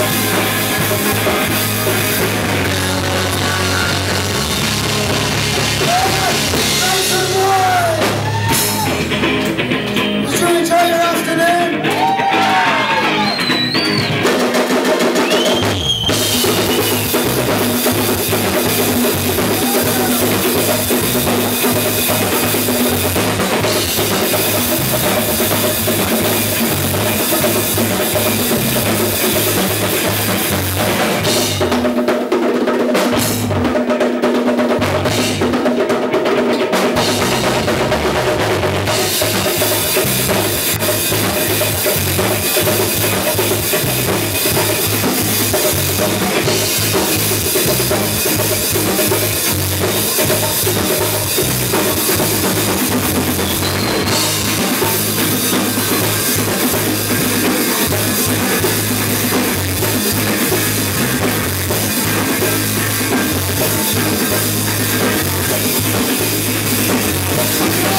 Música you so much.